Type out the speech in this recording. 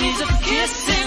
missing, a kissing.